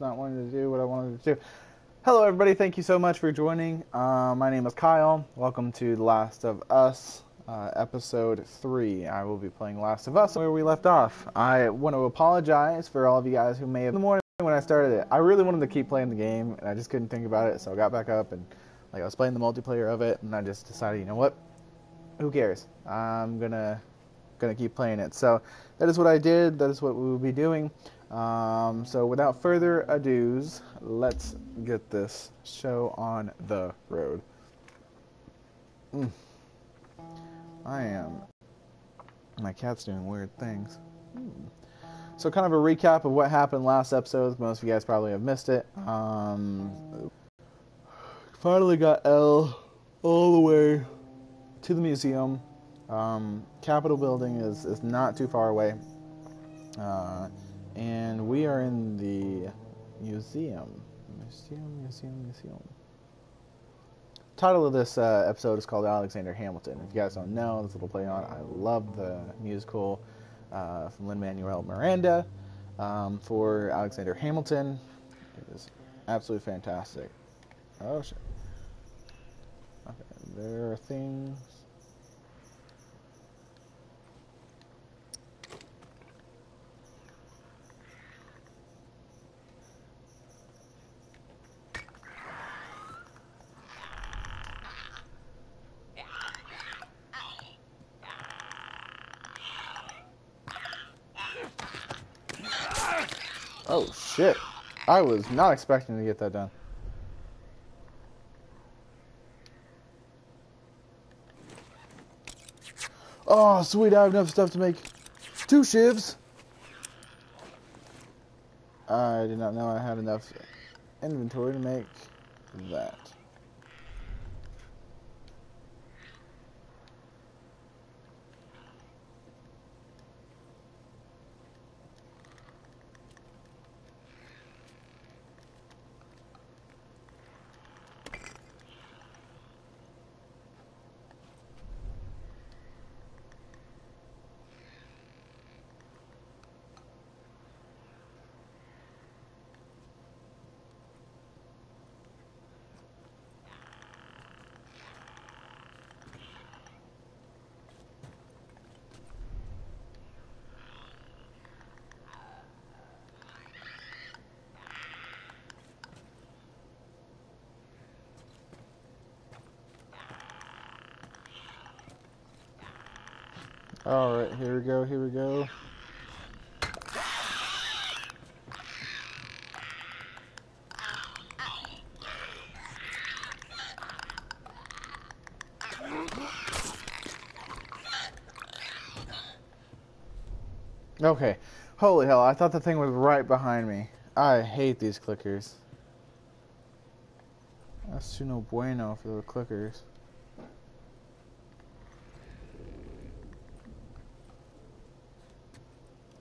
not wanting to do what I wanted to do. Hello, everybody. Thank you so much for joining. Uh, my name is Kyle. Welcome to The Last of Us, uh, episode three. I will be playing Last of Us where we left off. I want to apologize for all of you guys who may have in the morning when I started it. I really wanted to keep playing the game, and I just couldn't think about it, so I got back up and like I was playing the multiplayer of it, and I just decided, you know what? Who cares? I'm gonna gonna keep playing it. So that is what I did. That is what we will be doing. Um, so without further ado's, let's get this show on the road. Mm. I am. My cat's doing weird things. Mm. So kind of a recap of what happened last episode. Most of you guys probably have missed it. Um, finally got Ellie all the way to the museum. Um, Capitol building is, is not too far away. Uh, and we are in the museum. Museum, museum, museum. Title of this uh, episode is called Alexander Hamilton. If you guys don't know, this little play on I love the musical uh, from Lin Manuel Miranda um, for Alexander Hamilton. It is absolutely fantastic. Oh shit. Okay, there are things Oh shit. I was not expecting to get that done. Oh, sweet, I have enough stuff to make two shivs. I did not know I had enough inventory to make that. Alright, here we go, here we go. Okay. Holy hell, I thought the thing was right behind me. I hate these clickers. That's too no bueno for the clickers.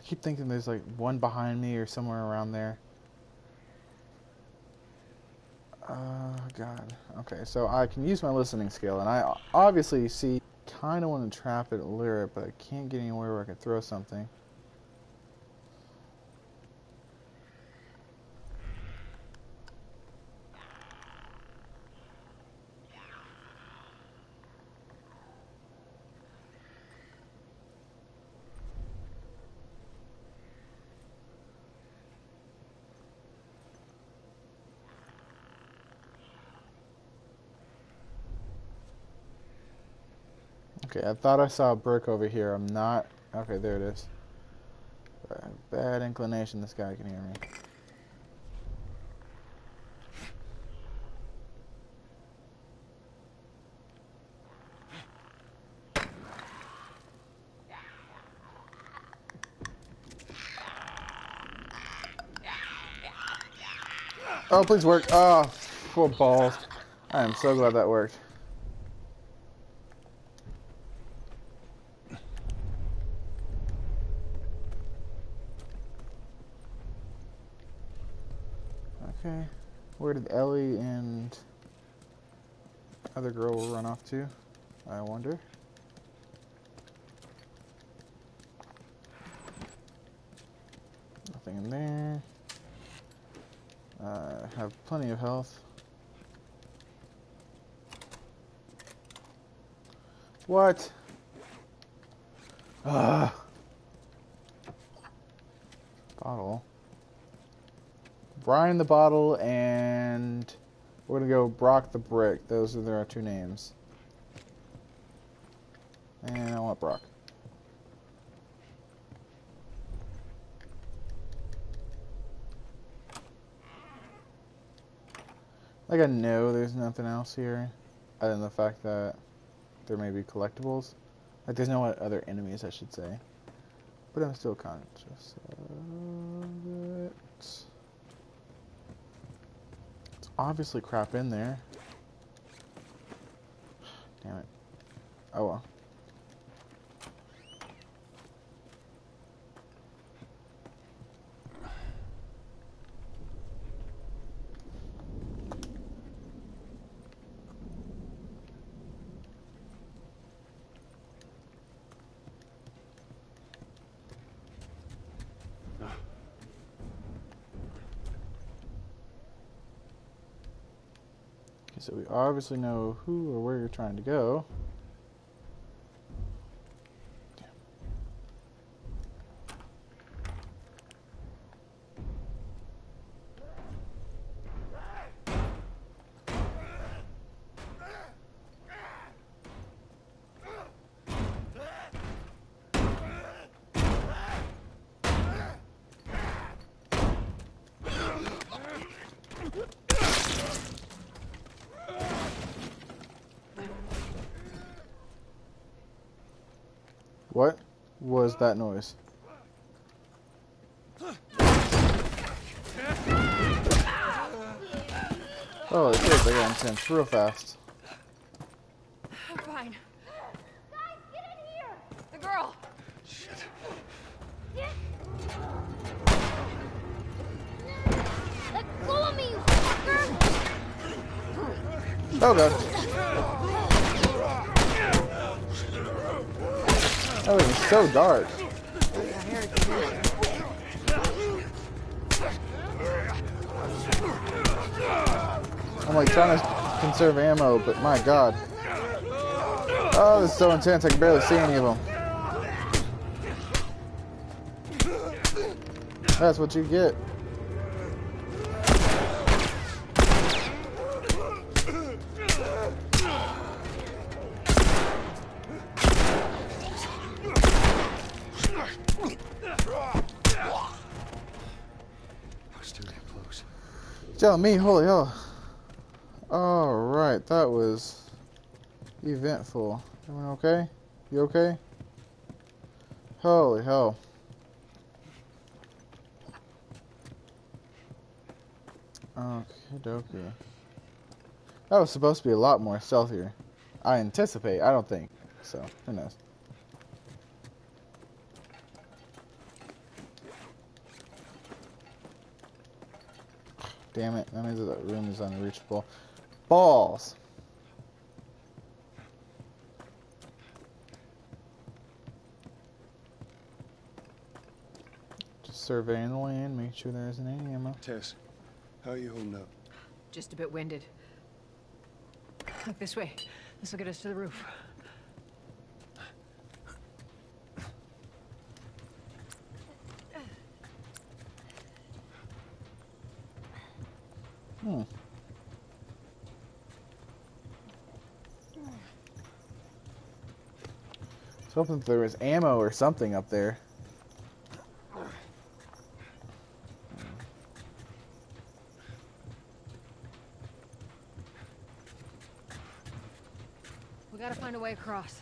Keep thinking there's like one behind me or somewhere around there. Oh, God. Okay, so I can use my listening skill, and I obviously see, kind of want to trap it, lure it, but I can't get anywhere where I can throw something. I thought I saw a brick over here. I'm not. Okay, there it is. Bad inclination this guy can hear me. Oh, please work. Oh, poor balls. I am so glad that worked. Okay. Where did Ellie and other girl run off to? I wonder. Nothing in there. Uh, have plenty of health. What? Ugh. Bottle. Brian the Bottle and we're gonna go Brock the Brick. Those are their two names. And I want Brock. Like I know there's nothing else here, other than the fact that there may be collectibles. Like there's no other enemies, I should say. But I'm still conscious of it. It's obviously crap in there. Damn it. Oh well. Obviously know who or where you're trying to go. Damn. What was that noise? Oh, it is. I got intense real fast. Fine. Guys, get in here! The girl! Shit. Let go of me, you fucker! Oh god. Oh, that was so dark. I'm like trying to conserve ammo, but my god. Oh, this is so intense, I can barely see any of them. That's what you get. Me, holy hell. Alright, that was eventful. Everyone okay? You okay? Holy hell. Okay, dokie. That was supposed to be a lot more stealthier. I anticipate, I don't think. So, who knows. Damn it, that means that room is unreachable. Balls! Just surveying the land, make sure there isn't any ammo. Tess, how are you holding up? Just a bit winded. Look this way. This will get us to the roof. Hmm. I was hoping there was ammo or something up there. We gotta find a way across.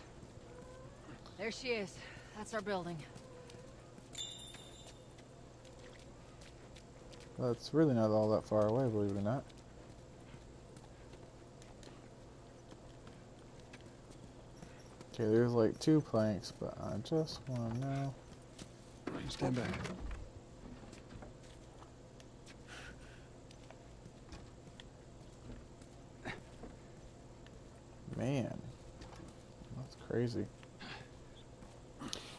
There she is. That's our building. That's really not all that far away, believe it or not. Okay, there's like two planks, but I just want to know. Stand back. Man, that's crazy.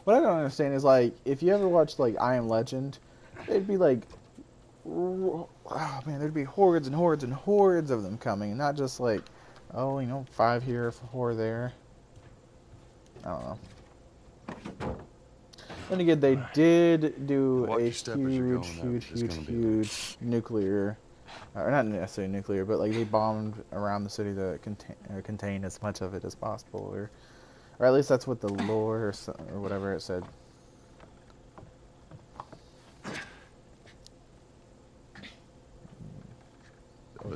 What I don't understand is like, if you ever watched like I Am Legend, it'd be like oh man, there'd be hordes and hordes and hordes of them coming, not just like, oh, you know, five here, four there. I don't know. Then again, they did do a your step as you're huge, huge, huge, huge nuclear, or not necessarily nuclear, but like they bombed around the city to contain, uh, contain as much of it as possible, or, or at least that's what the lore or, or whatever it said.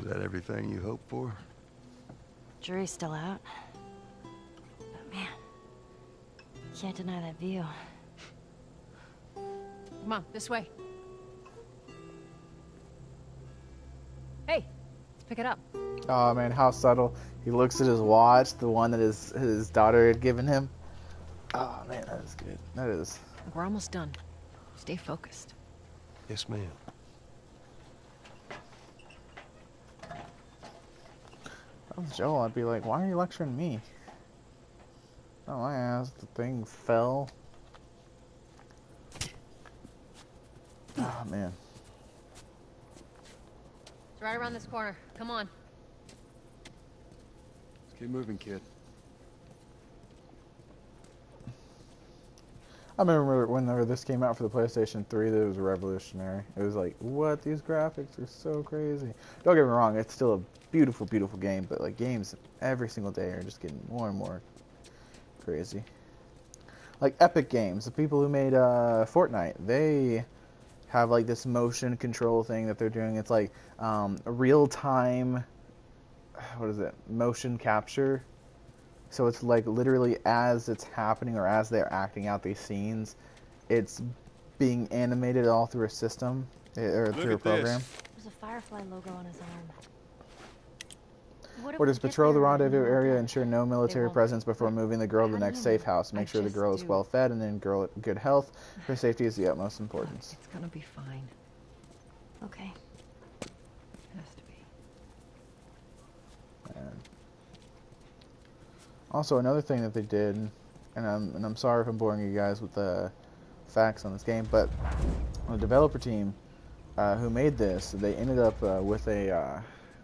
That everything you hoped for? Jury's still out. But man, can't deny that view. Come on, this way. Hey, let's pick it up. Oh man, how subtle! He looks at his watch, the one that his his daughter had given him. Oh man, that is good. That is. We're almost done. Stay focused. Yes, ma'am. If I was Joel, I'd be like, why are you lecturing me? Oh my ass, the thing fell. Oh man. It's right around this corner. Come on. Let's keep moving, kid. I remember whenever this came out for the PlayStation 3, that it was revolutionary. It was like, what? These graphics are so crazy. Don't get me wrong, it's still a beautiful, beautiful game, but like games every single day are just getting more and more crazy. Like Epic Games, the people who made uh, Fortnite, they have like this motion control thing that they're doing. It's like um, real time, what is it? Motion capture. So it's like literally as it's happening or as they're acting out these scenes, it's being animated all through a system eh, or Look through a at this. program. There's a Firefly logo on his arm. What if Or we just get patrol the rendezvous area, not- ensure no military presence before moving the girl to the next safe house. Make I sure the just girl is well fed and in girl good health. Her safety is the utmost importance. It's gonna be fine. Okay. Has to be. And also, another thing that they did, and I'm and I'm sorry if I'm boring you guys with the facts on this game, but the developer team uh, who made this, they ended up uh, with a. Uh,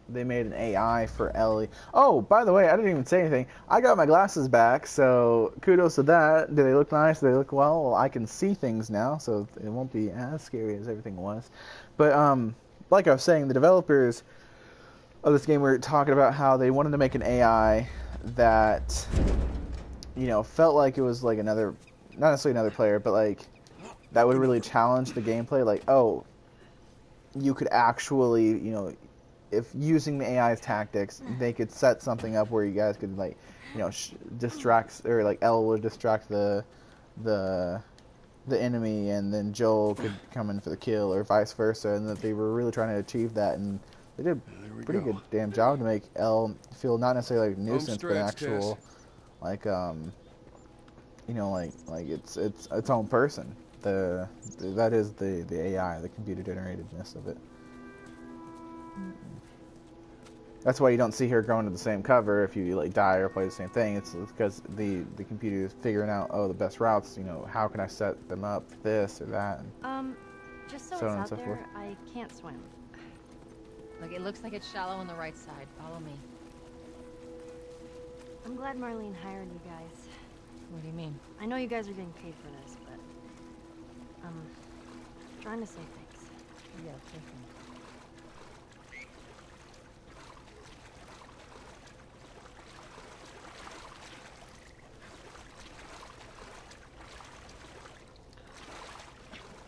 they made an AI for Ellie. Oh, by the way, I didn't even say anything. I got my glasses back, so kudos to that. Do they look nice? Do they look well? Well, I can see things now, so it won't be as scary as everything was. But um, like I was saying, the developers of this game were talking about how they wanted to make an AI that, you know, felt like it was like another, not necessarily another player, but like that would really challenge the gameplay. Like, oh, you could actually, you know, if using the AI's tactics, they could set something up where you guys could like, you know, sh- distract or like Ellie would distract the, the, the enemy, and then Joel could come in for the kill, or vice versa, and that they were really trying to achieve that, and they did There we pretty go. good damn job to make Ellie feel not necessarily like a nuisance, but an stretch, Tess. actual, like um, you know, like like it's it's its own person. The, the that is the the AI, the computer generatedness of it. That's why you don't see her going to the same cover if you like die or play the same thing. It's because the the computer is figuring out oh the best routes. You know how can I set them up this or that. Um, just so, So it's on and out so there, forth. I can't swim. Look, it looks like it's shallow on the right side. Follow me. I'm glad Marlene hired you guys. What do you mean? I know you guys are getting paid for this, but um, I'm trying to say thanks. Yeah, take me.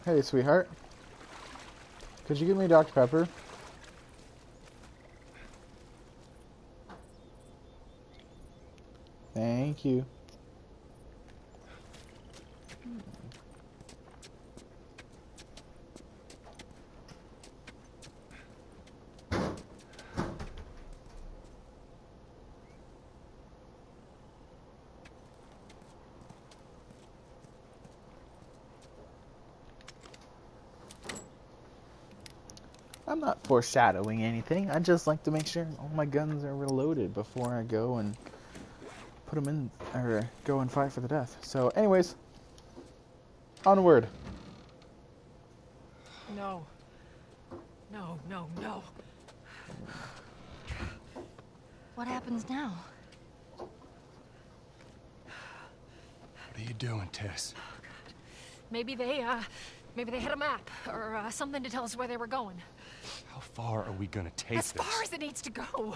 Hey, sweetheart. Could you give me a Dr. Pepper? Thank you. I'm not foreshadowing anything. I just like to make sure all my guns are reloaded before I go and put them in, or go and fight for the death. So, anyways, onward. No. No, no, no. What happens now? What are you doing, Tess? Maybe they, uh, maybe they had a map or uh, something to tell us where they were going. How far are we gonna take As this? far as it needs to go.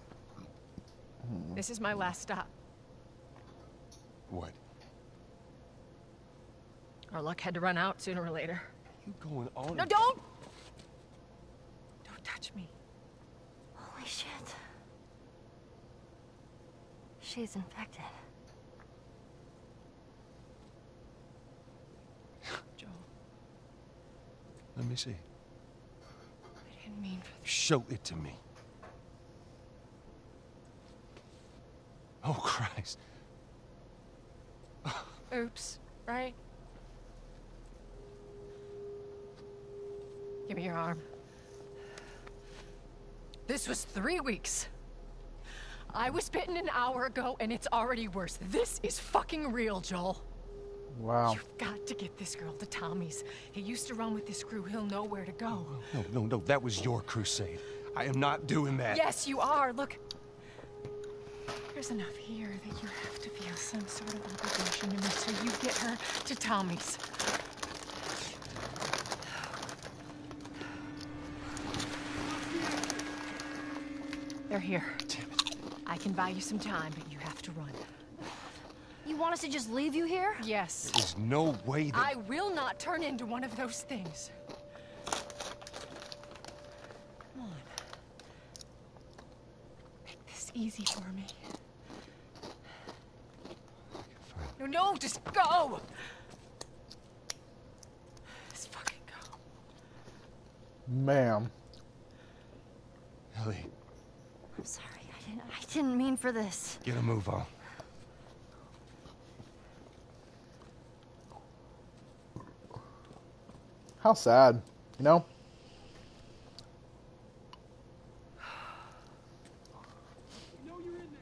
This is my last stop. What? Our luck had to run out sooner or later. You going on? No, don't! Don't touch me. Holy shit. She's infected. Joel, Let me see. I didn't mean for Show it to me. Oh, Christ. Oops, right? Give me your arm. This was three weeks. I was bitten an hour ago, and it's already worse. This is fucking real, Joel. Wow. You've got to get this girl to Tommy's. He used to run with this crew. He'll know where to go. No, no, no. That was your crusade. I am not doing that. Yes, you are. Look. There's enough here that you have to feel some sort of obligation to me, so you get her to Tommy's. They're here. Damn it. I can buy you some time, but you have to run. You want us to just leave you here? Yes. There's no way that. I will not turn into one of those things. Come on. Make this easy for me. No, no, just go! Just fucking go. Ma'am. Ellie, I'm sorry. I didn't I didn't mean for this. get a move on. How sad, you know? We know you're in there.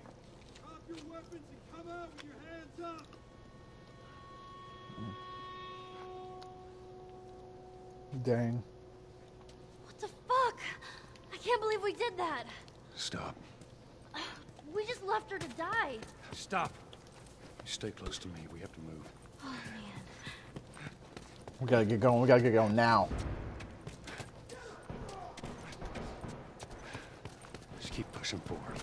Drop your weapons and come out with your hands up. Dang. What the fuck? I can't believe we did that. Stop. We just left her to die. Stop. Stay close to me. We have to move. Oh man. We gotta get going. We gotta get going now. Just keep pushing forward.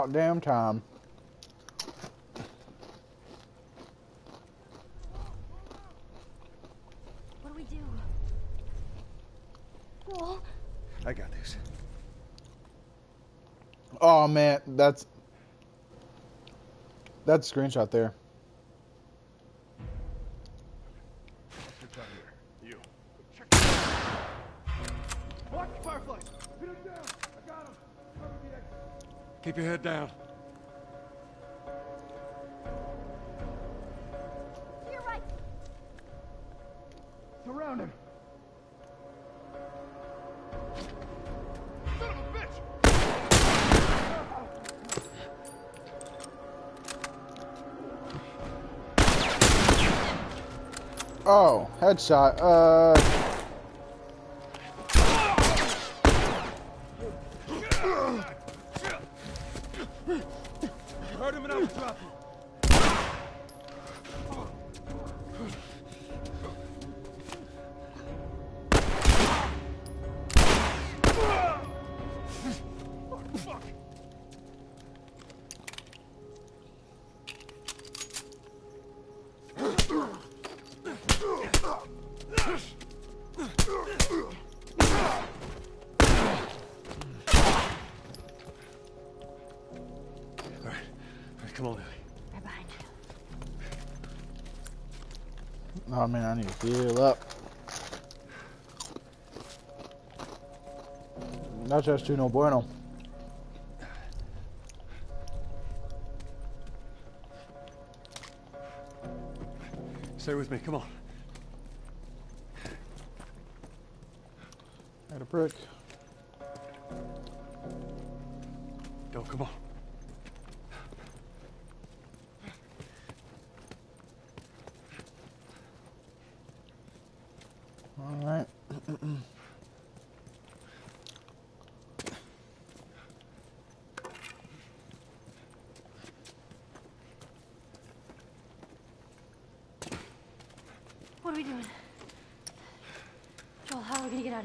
About damn time. What do we do? Well, I got this. Oh man, that's that's a screenshot there. Head down. to your right. Surround him. Son of a bitch! Oh, headshot. Uh, heal up. Not just too no bueno. Stay with me, come on. Had a brick.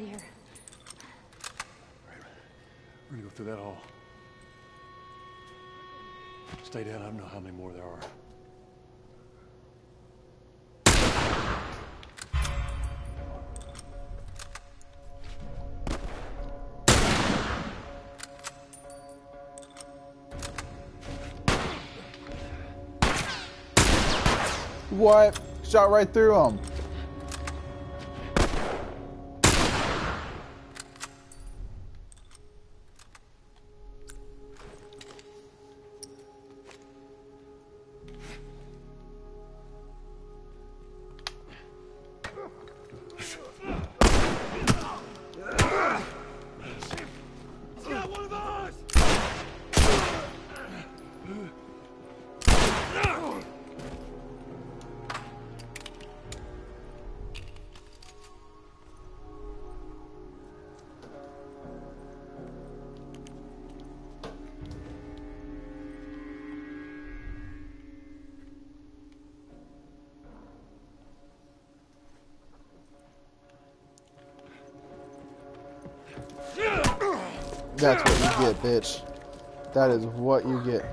How are we gonna get out of here? We're gonna go through that hall. Stay down, I don't know how many more there are. What? Shot right through him. That's what you get, bitch. That is what you get.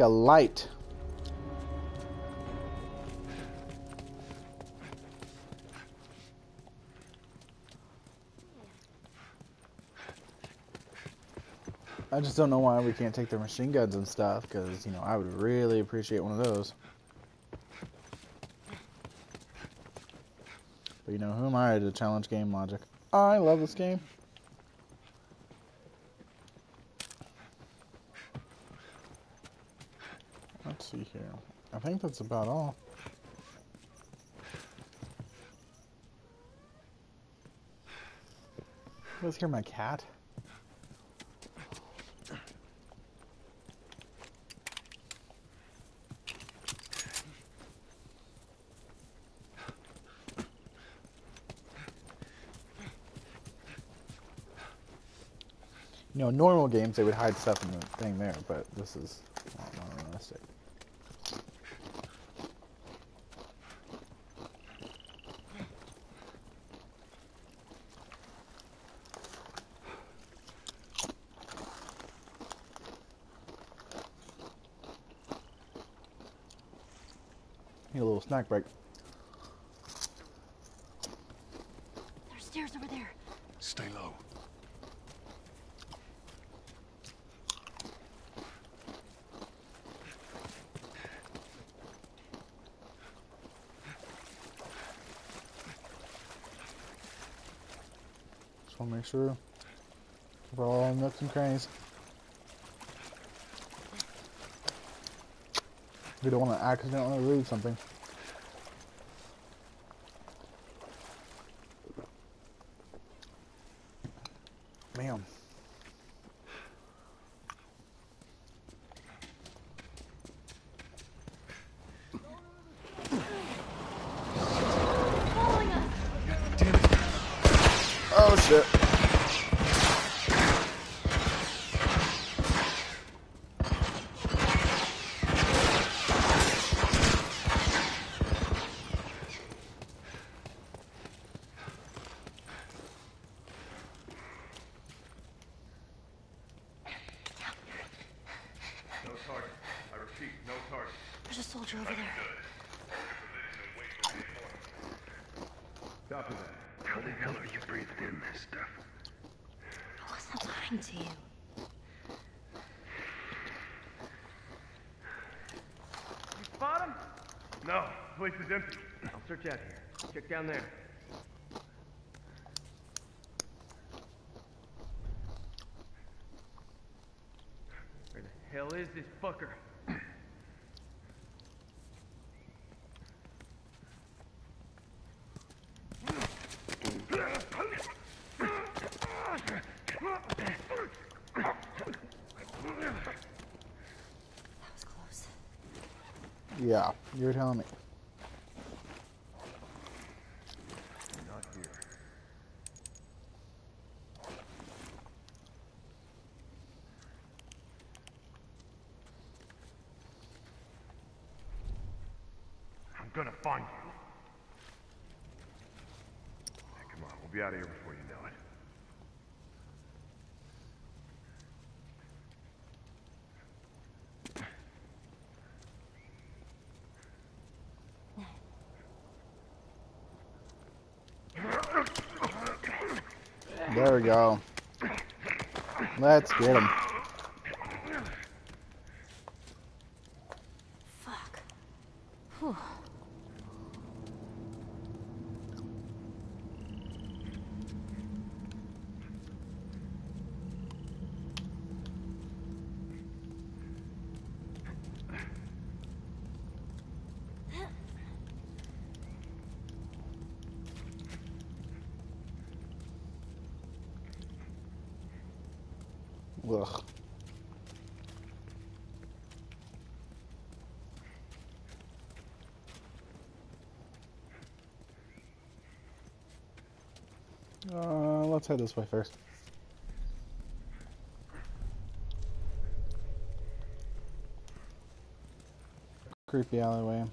Like a light. I just don't know why we can't take their machine guns and stuff, because, you know, I would really appreciate one of those. But you know, who am I to challenge game logic? I love this game. Let's see here. I think that's about all. Guys hear my cat? You know, normal games they would hide stuff in the thing there, but this is not realistic. Snack break. There's stairs over there. Stay low. Just want to make sure we're all in nooks and crannies. We don't want to accidentally lose something. Copy that. How the hell are you breathing in this stuff? Oh, I wasn't lying to you. You spot him? No, the place is empty. I'll search out here. Check down there. Where the hell is this fucker? That was close. Yeah, you're telling me. Not here. I'm gonna find you. Hey, come on, we'll be out of here before you know it. There we go. Let's get him. Fuck. Whew. Ugh. Uh, let's head this way first. Creepy alleyway.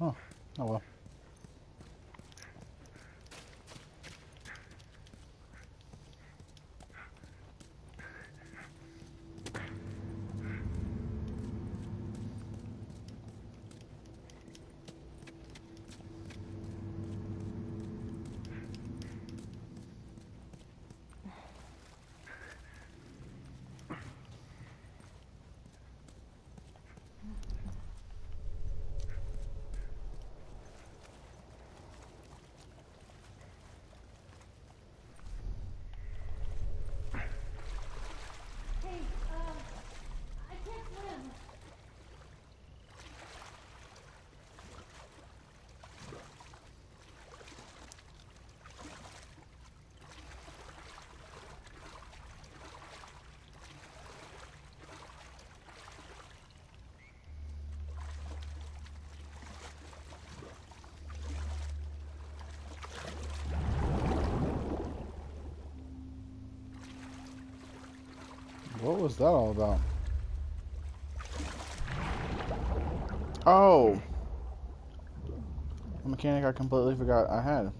Oh, oh well. Hey, um, I can't swim. What was that all about? Oh! A mechanic I completely forgot I had.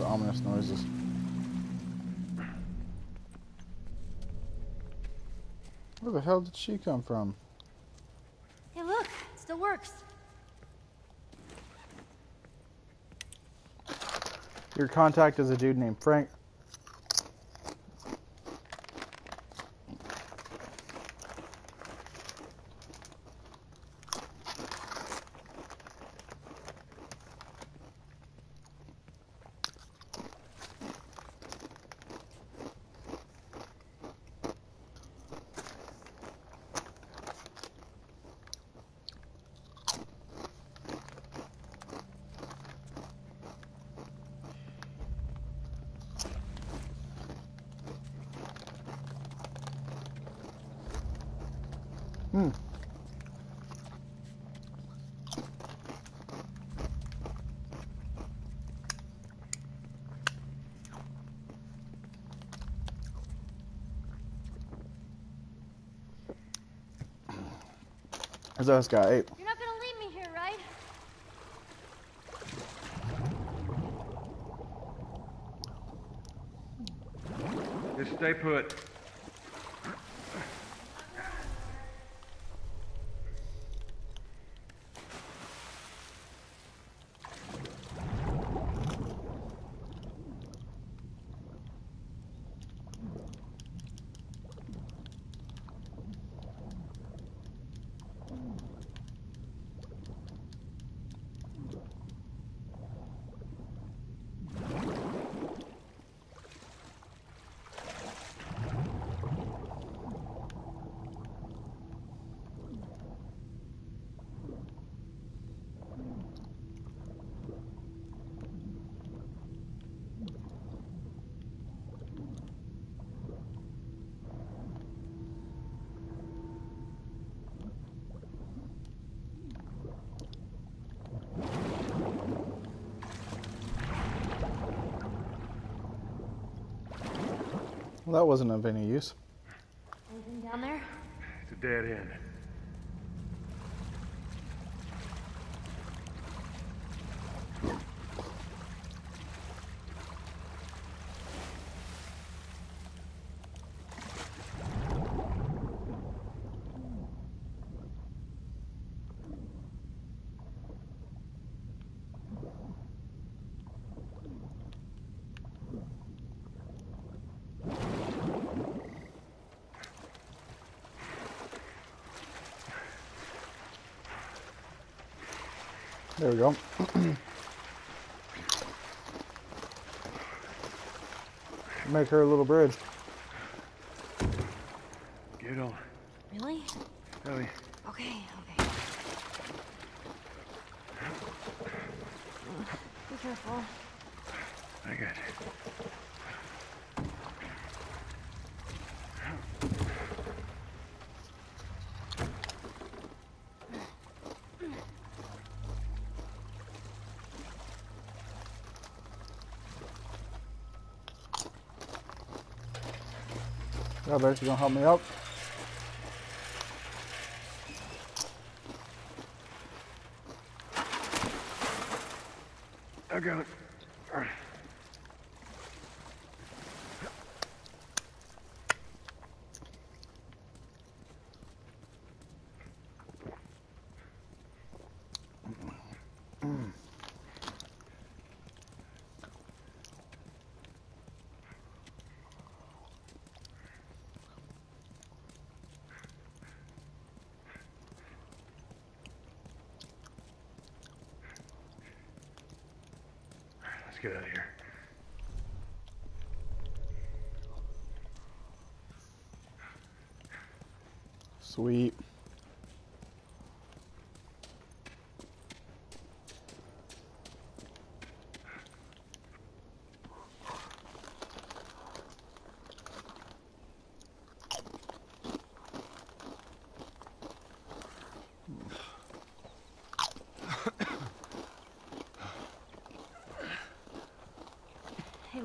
makes ominous noises. Where the hell did she come from? Hey, look! It still works! Your contact is a dude named Frank. There's us guy eight. You're not gonna leave me here, right? Just stay put. Well, that wasn't of any use. Anything down there? It's a dead end. There we go. Make her a little bridge. Get on. Really? Ellie, Okay, okay. Be careful. I got you. You gonna help me out. Get out of here. Sweet.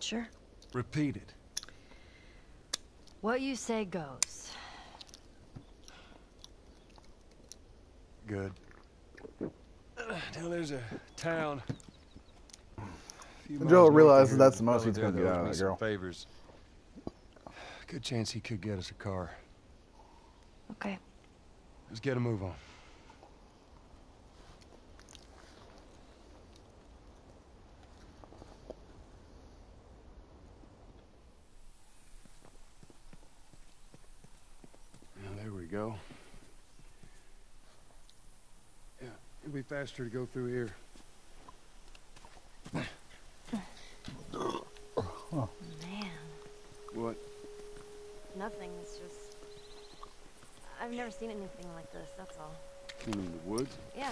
Sure. Repeat it. What you say goes. Good. Now there's a town. a few Joe miles north of realizes that's the most he's gonna there get out of that girl. Favors. Good chance he could get us a car. Okay. Let's get a move on. Now, there we go. Yeah, it'll be faster to go through here. Oh. Man, What? nothing. It's just. I've never seen anything like this, that's all. You mean the woods? Yeah.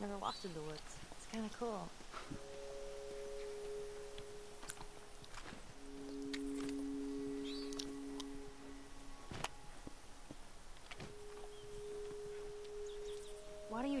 Never walked in the woods. It's kind of cool. Why don't you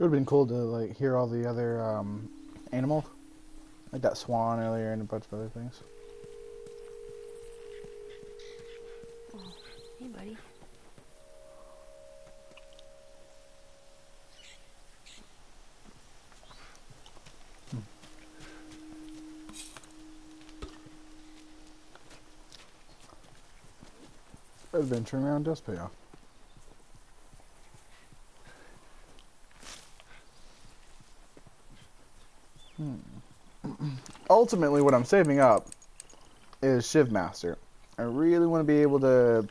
It would have been cool to like hear all the other um, animals, like that swan earlier and a bunch of other things. Oh, hey, buddy. Adventuring around does pay off. Mm. Ultimately, what I'm saving up is Shivmaster. I really want to be able to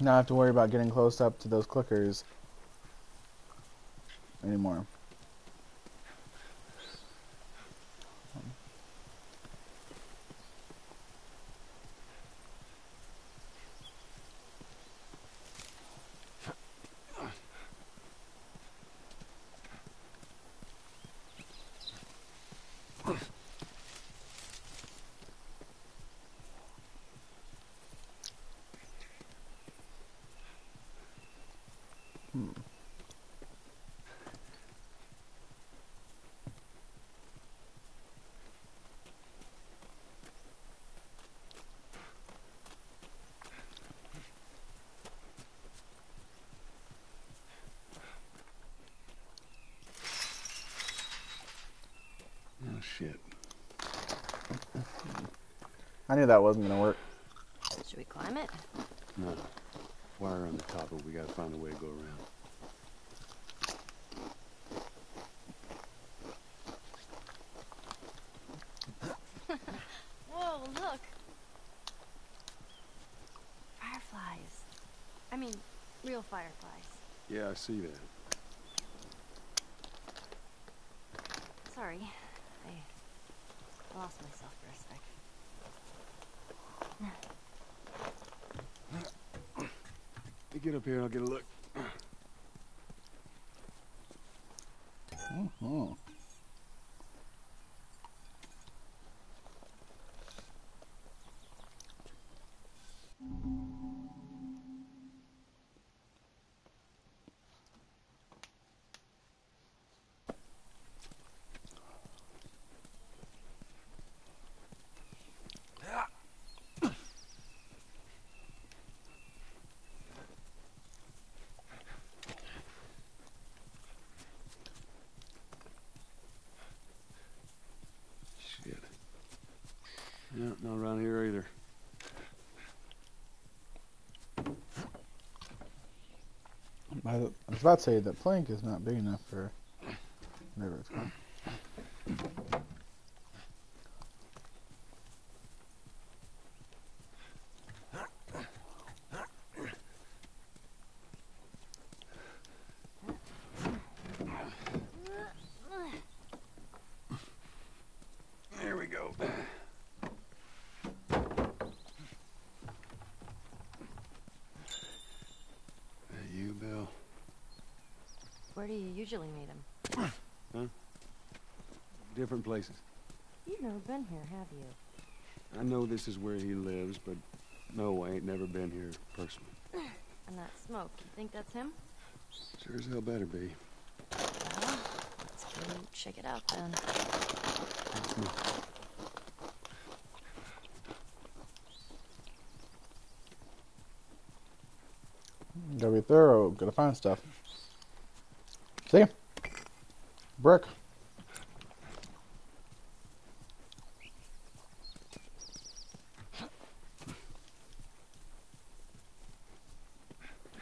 not have to worry about getting close up to those clickers anymore. Oh, shit. I knew that wasn't going to work. Should we climb it? No. Wire on the top, but we gotta find a way to go around. Whoa, look! Fireflies. I mean, real fireflies. Yeah, I see that. Sorry. I lost myself for a sec. You get up here and I'll get a look. Hmm. Shit. Yeah, not around here either. I was about to say that plank is not big enough for whatever it's called. Where do you usually meet him? huh? Different places. You've never been here, have you? I know this is where he lives, but no, I ain't never been here personally. And that smoke, you think that's him? Sure as hell better be. Well, let's go check it out then. That's me. Gotta be thorough. Gotta find stuff. See? ya. Brick.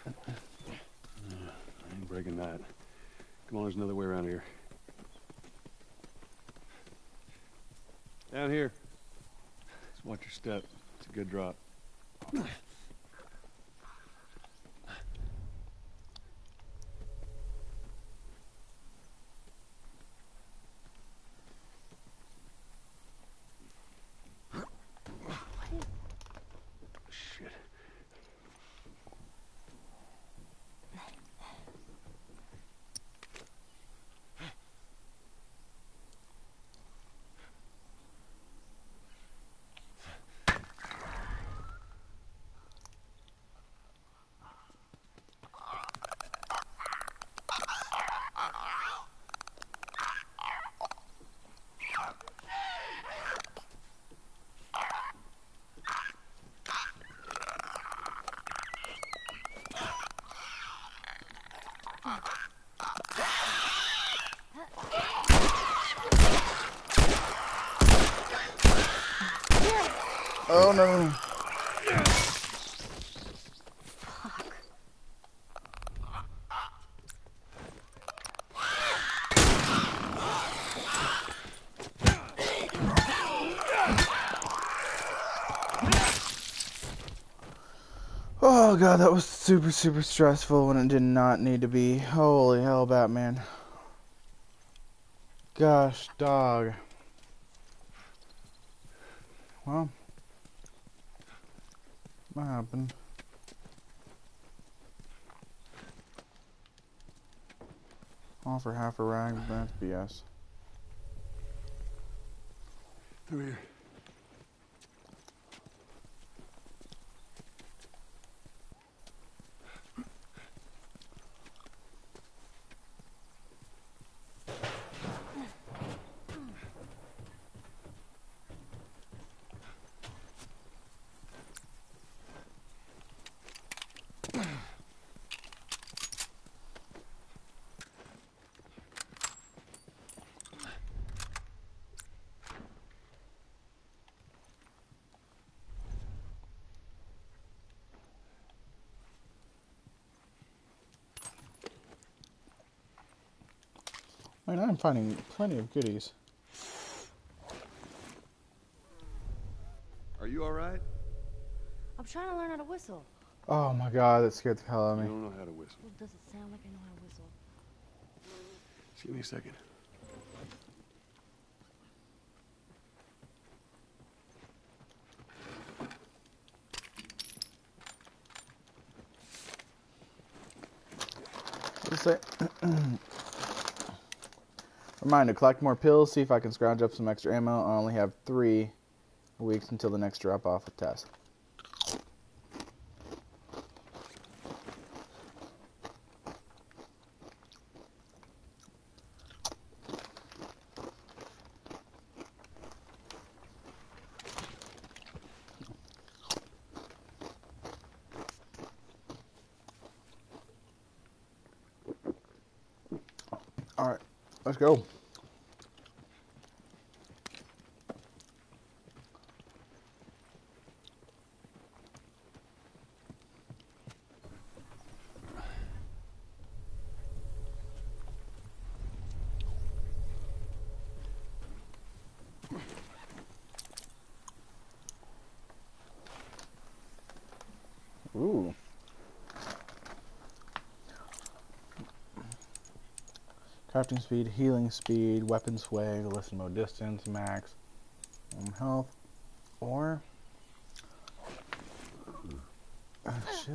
I ain't breaking that. Come on, there's another way around here. Down here. Just watch your step. It's a good drop. Shit. Oh no. Oh god, that was super, super stressful when it did not need to be. Holy hell, Batman. Gosh, dog. Well, what happened? All for half a rag, that's BS. Through here. I'm finding plenty of goodies. Are you alright? I'm trying to learn how to whistle. Oh my god, that scared the hell out of You me. don't know how to whistle. Well, does it sound like I know how to whistle? Just give me a second. Let's say. Reminder, collect more pills, see if I can scrounge up some extra ammo. I only have three weeks until the next drop off of test. Alright, let's go. Crafting speed, healing speed, weapon sway, listen mode distance, max, and health. Or. Oh, shit.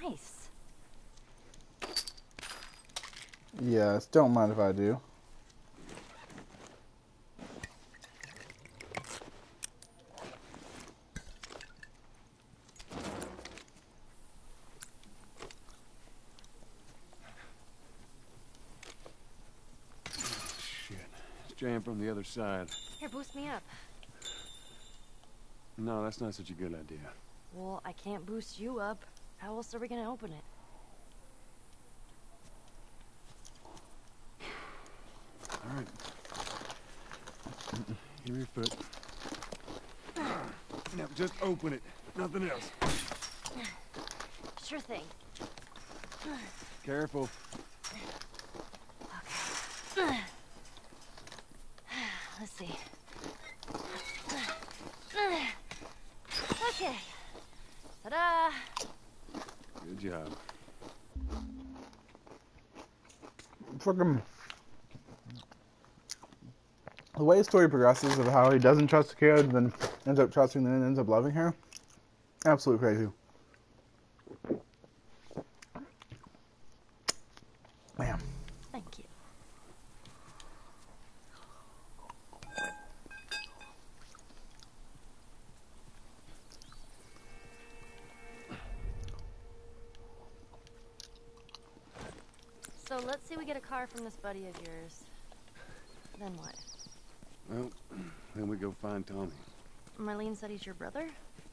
Nice. Yes, don't mind if I do. From the other side. Here, boost me up. No, that's not such a good idea. Well, I can't boost you up. How else are we gonna open it? All right. Give me your foot. Now, just open it. Nothing else. Sure thing. Careful. Let's see. Okay. Ta-da! Good job. Fucking. The way the story progresses of how he doesn't trust the kid, then ends up trusting, then ends up loving her. Absolutely crazy. Say we get a car from this buddy of yours. Then what? Well, then we go find Tommy. Marlene said he's your brother?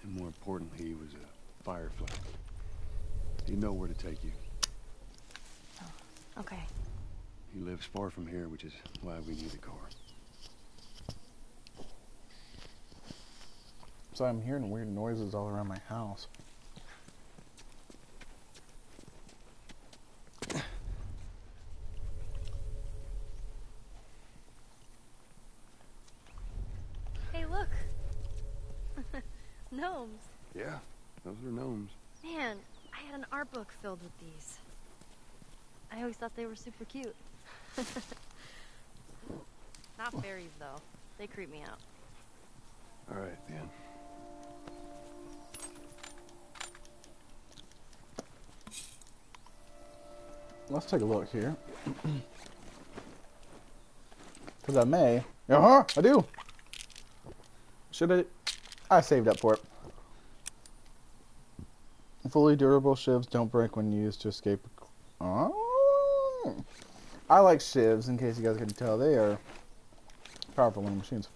And more importantly, he was a firefly. He'd know where to take you. Oh, Okay. He lives far from here, which is why we need a car. So I'm hearing weird noises all around my house. Hey, look! Gnomes. Yeah, those are gnomes. Man, I had an art book filled with these. I always thought they were super cute. Not fairies, though. They creep me out. All right, then. Let's take a look here. Because I may. Uh huh, I do. Should I? I saved up for it. Fully durable shivs don't break when used to escape. I like shivs, in case you guys couldn't tell. They are powerful little machines.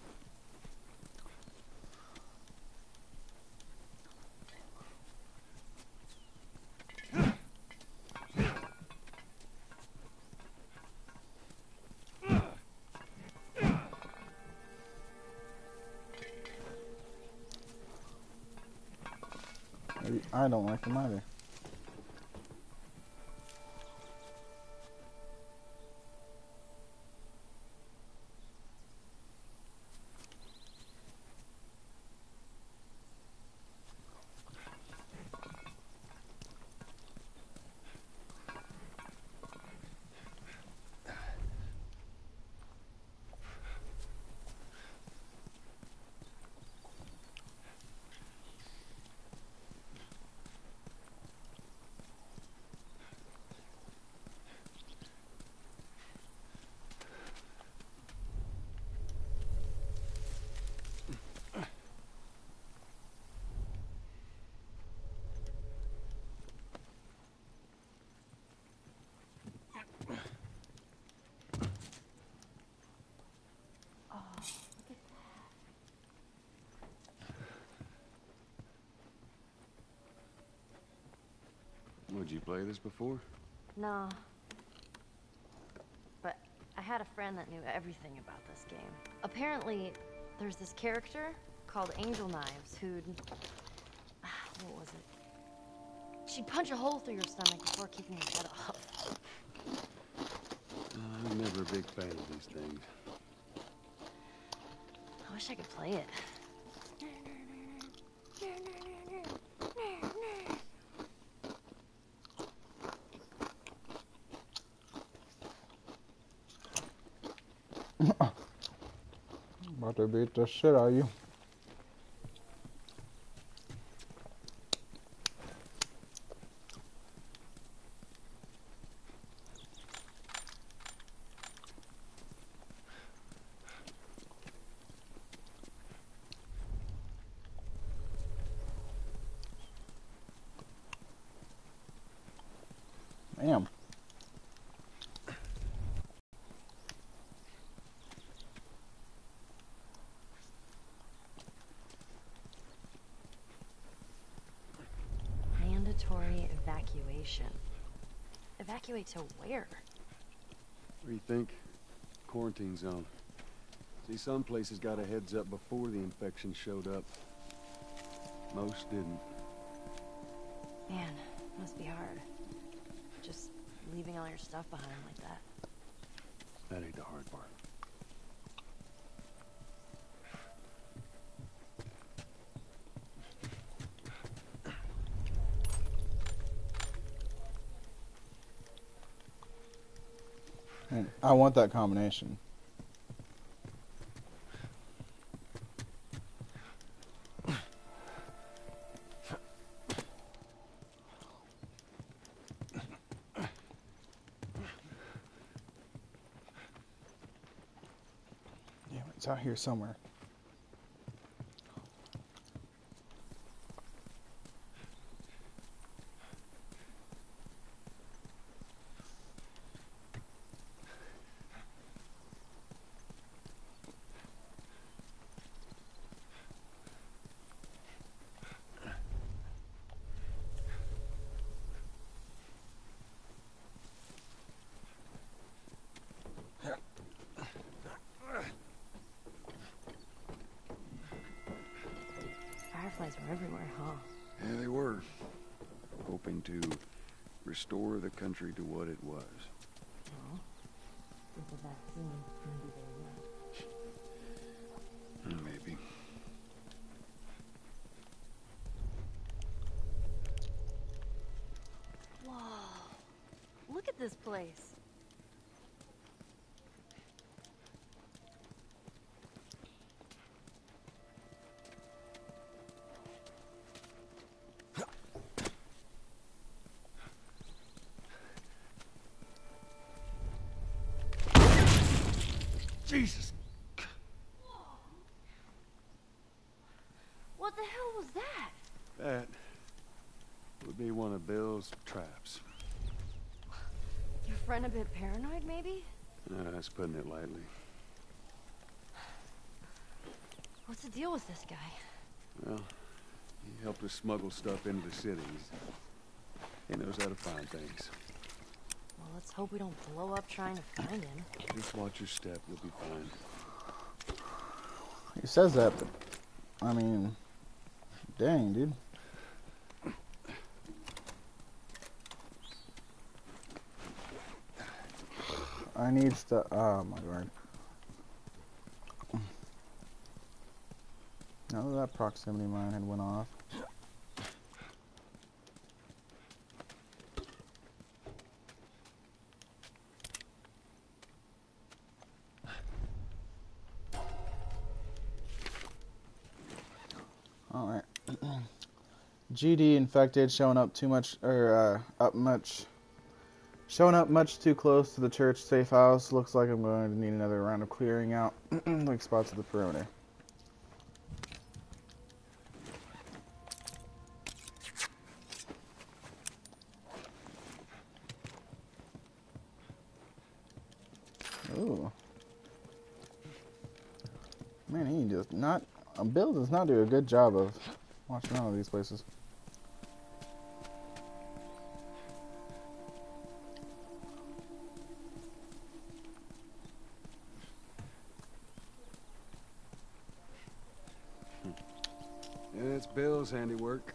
I don't like them either. Would you play this before? No. But I had a friend that knew everything about this game. Apparently, there's this character called Angel Knives who'd. What was it? She'd punch a hole through your stomach before keeping your head off. Uh, I'm never a big fan of these things. I wish I could play it. About to beat the shit out of you. Damn. Mandatory evacuation. Evacuate to where? What do you think? Quarantine zone. See, some places got a heads up before the infection showed up. Most didn't. Man, must be hard. Just leaving all your stuff behind like that. That ain't the hard part. And I want that combination. Damn it's out here somewhere. This place. Jesus! What the hell was that? That would be one of Bill's traps. Your friend a bit paranoid, maybe? Uh, that's putting it lightly. What's the deal with this guy? Well, he helped us smuggle stuff into the cities. He knows how to find things. Well, let's hope we don't blow up trying to find him. Just watch your step, you'll be fine. He says that, but I mean, dang, dude. I need stuff. Oh my god. Now that that proximity mine had went off. All right. GD infected, showing up too much, or uh, up much, showing up much too close to the church safe house. Looks like I'm going to need another round of clearing out, like spots of the perimeter. Ooh. Man, he does not. Bill does not do a good job of watching all of these places. It's Bill's handiwork.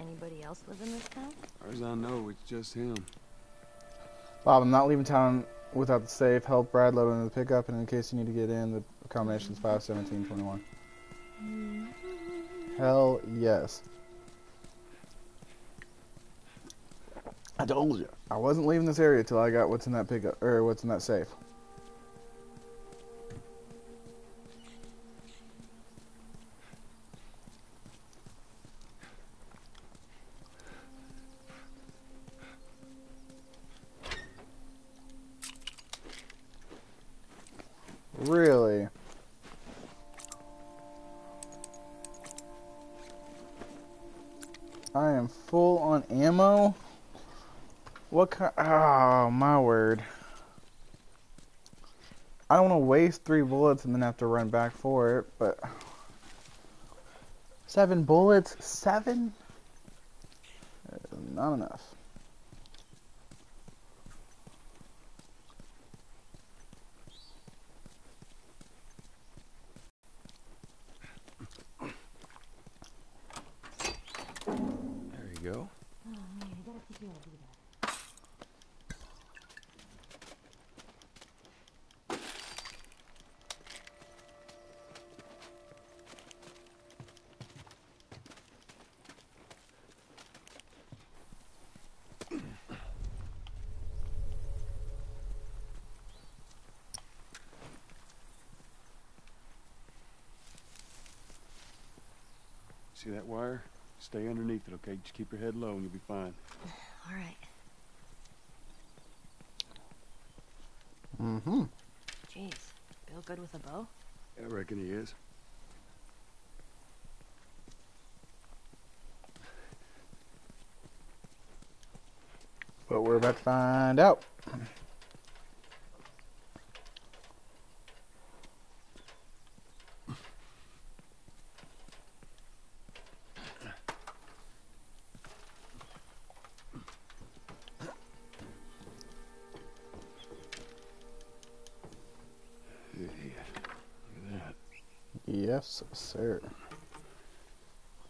Anybody else live in this town? As far as I know, it's just him. Bob, I'm not leaving town without the safe. Help Brad load into the pickup, and in case you need to get in, the combination's 51721. Hell yes. I told you. I wasn't leaving this area till I got what's in that pickup, or what's in that safe. Bullets and then have to run back for it, but seven bullets, seven, Uh, not enough. There you go. See that wire? Stay underneath it, okay? Just keep your head low and you'll be fine. All right. Mm-hmm. Jeez. Bill good with a bow? I reckon he is. But we're about to find out. Yes, sir.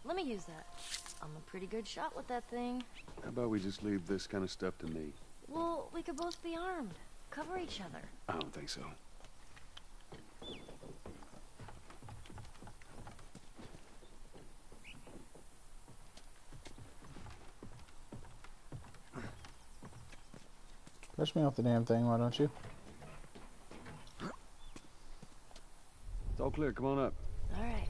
Let me use that. I'm a pretty good shot with that thing. How about we just leave this kind of stuff to me? Well, we could both be armed. Cover each other. I don't think so. Push me off the damn thing, why don't you? It's all clear. Come on up. All right.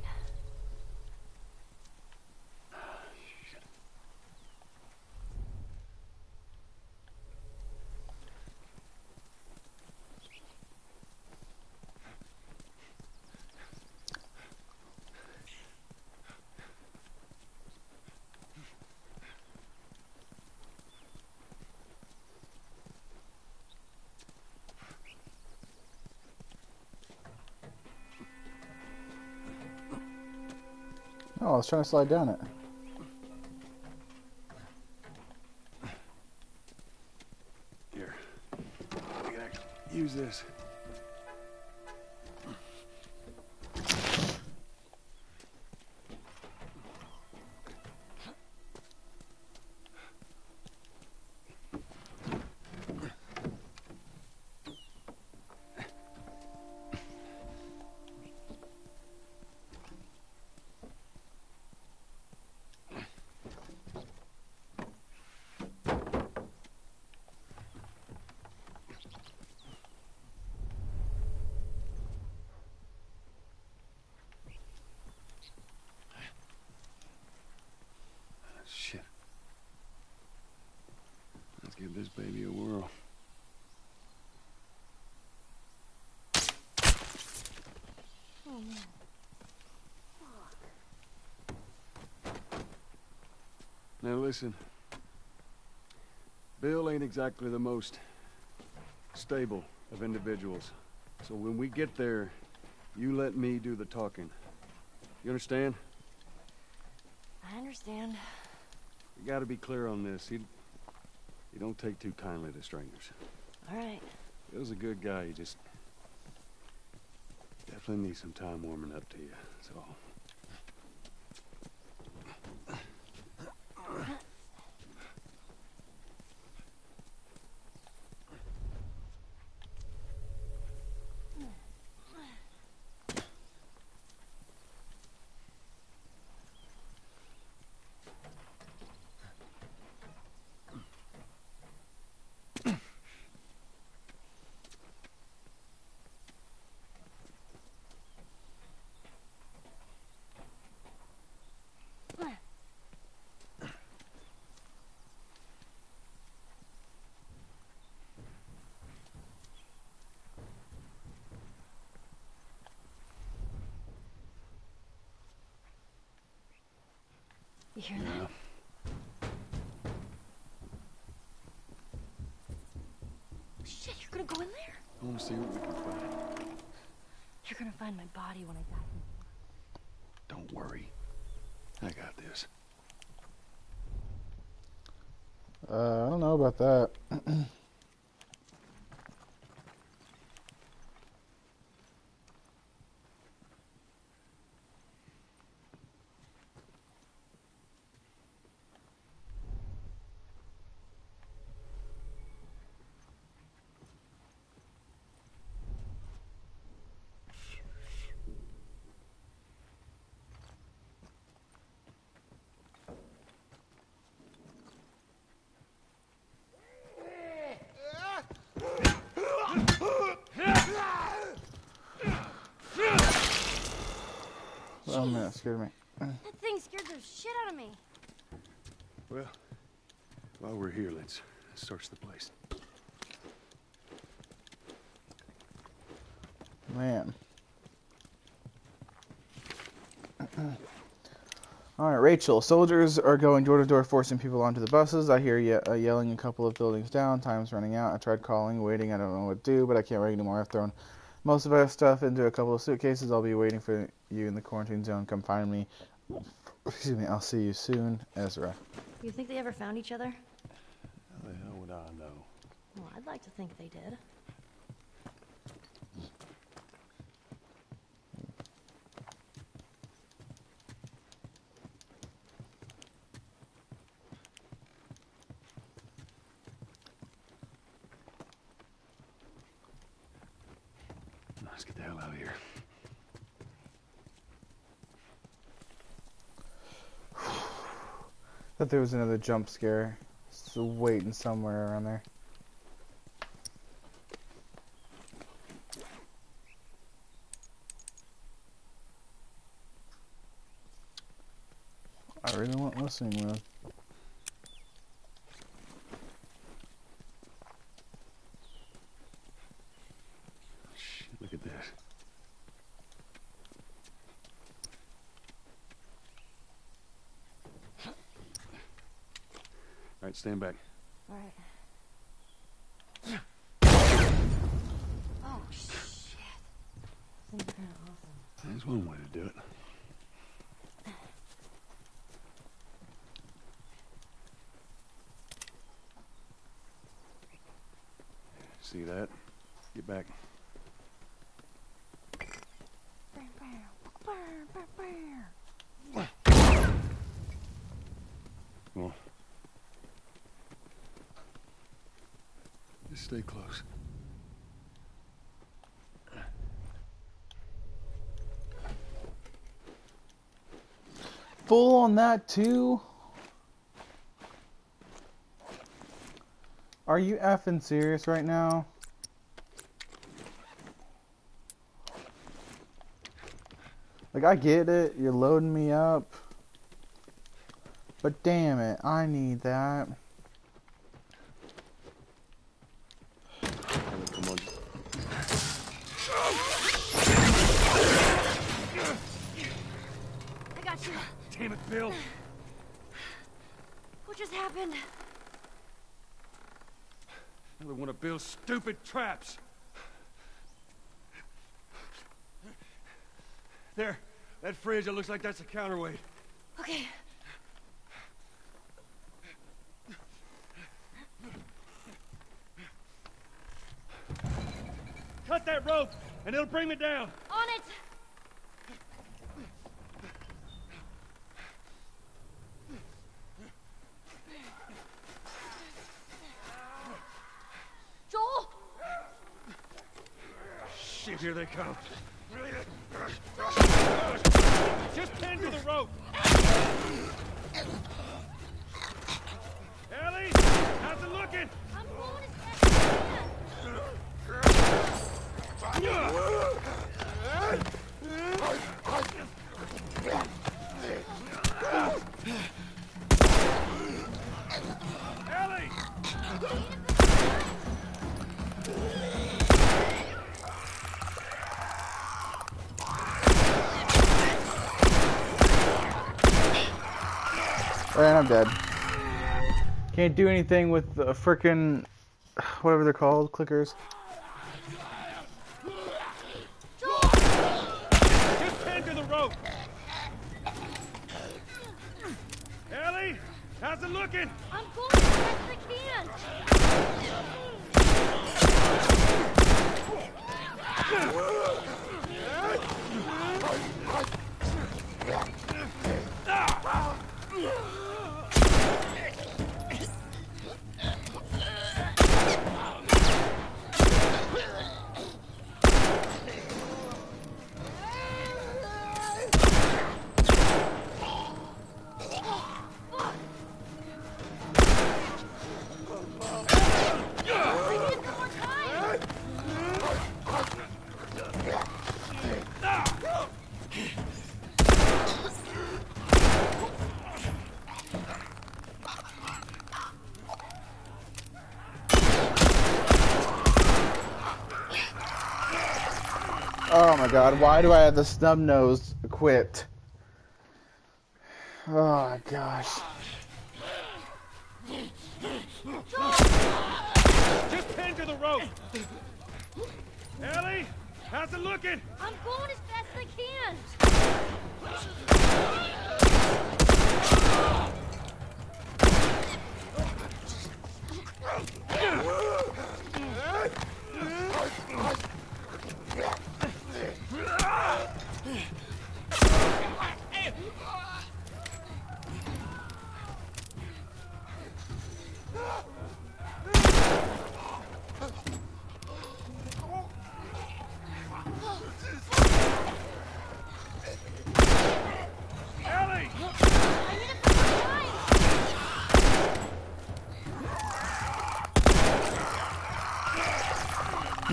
Oh, I was trying to slide down it. Give this baby a whirl. Now listen. Bill ain't exactly the most stable of individuals. So when we get there, you let me do the talking. You understand? I understand. You gotta be clear on this. He, he don't take too kindly to strangers. All right. Bill's a good guy. He just definitely needs some time warming up to you. That's all. You hear that? See what we can find. You're gonna find my body when I die. Don't worry. I got this. Uh, I don't know about that. oh man, that scared me. That thing scared the shit out of me. Well, while we're here, let's search the place. Man. All right, Rachel. Soldiers are going door to door, forcing people onto the buses. I hear ye- uh, yelling a couple of buildings down. Time's running out. I tried calling, waiting. I don't know what to do, but I can't wait anymore. I've thrown most of our stuff into a couple of suitcases. I'll be waiting for you in the quarantine zone. Come find me. Excuse me. I'll see you soon, Ezra. You think they ever found each other? How the hell would I know? Well, I'd like to think they did. Let's get the hell out of here. Thought there was another jump scare. Waiting somewhere around there. I really want listening mode. Shit, look at this. All right, stand back. All right. Oh shit! Things kind of awesome. There's one way to do it. See that? Get back. Come on. Just stay close. Full on that too? Are you effing serious right now? Like, I get it, you're loading me up. But damn it, I need that. Come on. I got you. Damn it, Bill. What just happened? Another one of Bill's stupid traps. There, that fridge, it looks like that's a counterweight. Okay. Cut that rope, and it'll bring me down. On it. Joel. Shit, here they come. Just tend to the rope. Ellie, how's it looking? I'm pulling as fast as I can. Oh, and I'm dead. Can't do anything with the frickin' whatever they're called, clickers. Just tender the rope. Ellie, how's it looking? I'm going as I can. God, why do I have the snub nose equipped? Oh my gosh. Just pinned to the rope. Ellie, how's it looking? I'm going as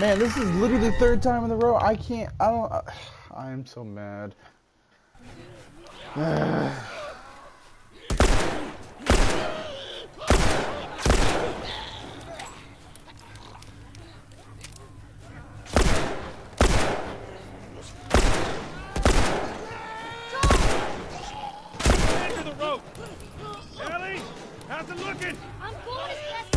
Man, this is literally the third time in a row. I can't. I don't. I am so mad. Pinned to the rope. Ellie, how's it looking? I'm going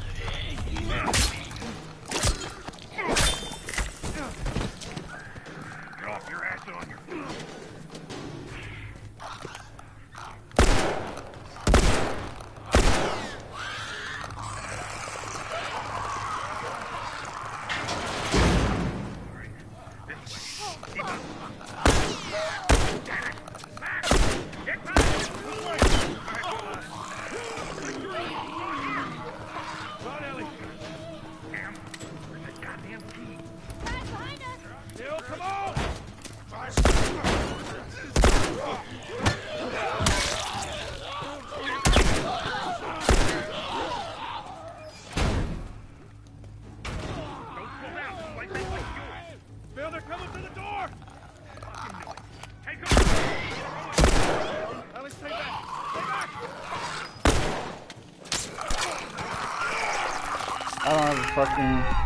Have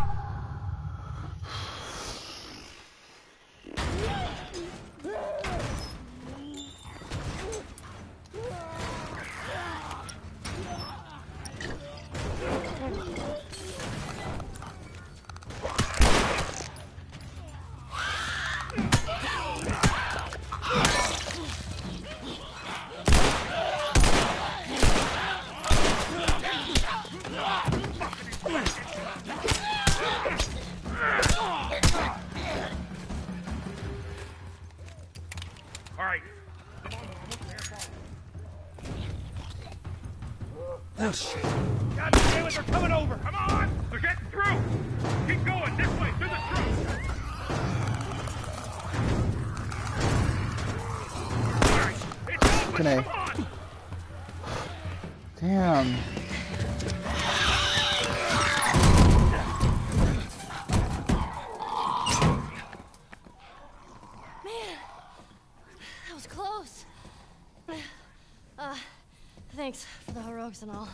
for the heroics and all.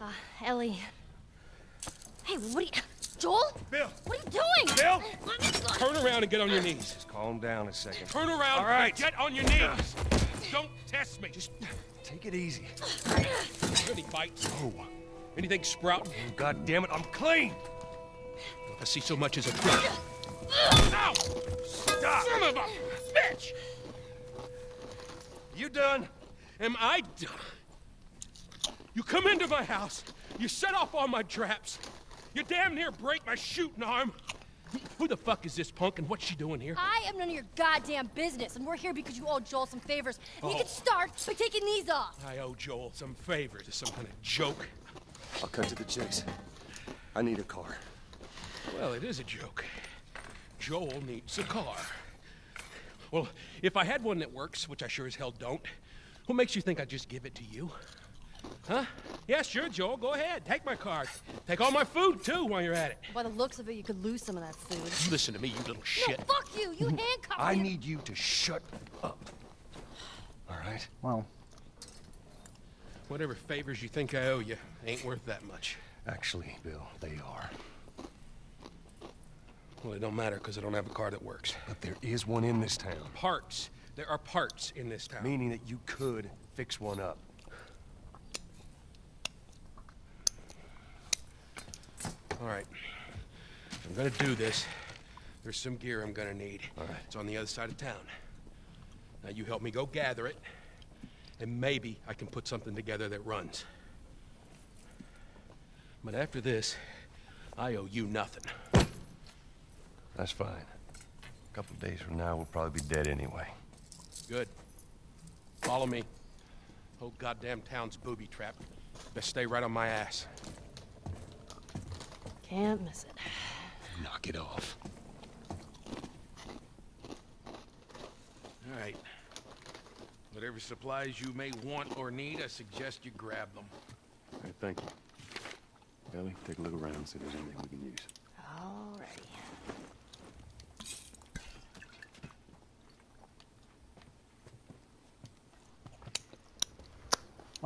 Uh, Ellie. Hey, what are you... Joel? Bill! What are you doing? Bill! Let me look. Turn around and get on your knees. Just calm down a second. Turn around All right. and get on your knees. Don't test me. Just Take it easy. any fights. Oh. Anything sprouting? God damn it, I'm clean! If I see so much as a trick. Ow! Stop! Son of a bitch! You done? Am I done? You come into my house, you set off all my traps, you damn near break my shooting arm. Who the fuck is this punk and what's she doing here? I am none of your goddamn business, and we're here because you owe Joel some favors. And you Oh. can start by taking these off. I owe Joel some favors. Is some kind of joke? I'll cut to the chase. I need a car. Well, it is a joke. Joel needs a car. Well, if I had one that works, which I sure as hell don't, what makes you think I'd just give it to you? Huh? Yeah, sure, Joel. Go ahead. Take my car. Take all my food, too, while you're at it. By the looks of it, you could lose some of that food. Listen to me, you little shit. No, fuck you! You handcuffed I me. I need you to shut up. All right? Well. Whatever favors you think I owe you ain't worth that much. Actually, Bill, they are. Well, it don't matter because I don't have a car that works. But there is one in this town. Parts. There are parts in this town. Meaning that you could fix one up. All right. I'm gonna do this. There's some gear I'm gonna need. All right. It's on the other side of town. Now you help me go gather it, and maybe I can put something together that runs. But after this, I owe you nothing. That's fine. A couple days from now, we'll probably be dead anyway. Good. Follow me. Whole goddamn town's booby trap. Best stay right on my ass. Can't miss it. Knock it off. All right. Whatever supplies you may want or need, I suggest you grab them. All right, thank you. Ellie, take a look around, see if there's anything we can use. Alrighty.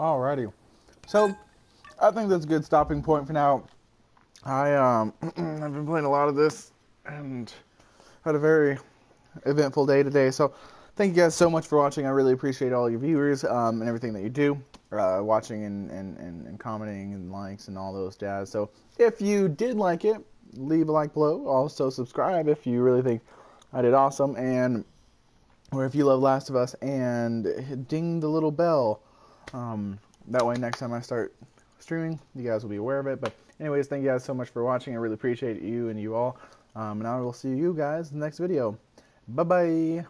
Alrighty. So, I think that's a good stopping point for now. I um, I've been playing a lot of this and had a very eventful day today. So, thank you guys so much for watching. I really appreciate all your viewers um, and everything that you do, uh, watching and, and, and, and commenting and likes and all those jazz. So, if you did like it, leave a like below. Also, subscribe if you really think I did awesome. And or if you love Last of Us, and ding the little bell. Um, that way, next time I start streaming, you guys will be aware of it. But, anyways, thank you guys so much for watching. I really appreciate you and you all. Um, and I will see you guys in the next video. Bye bye.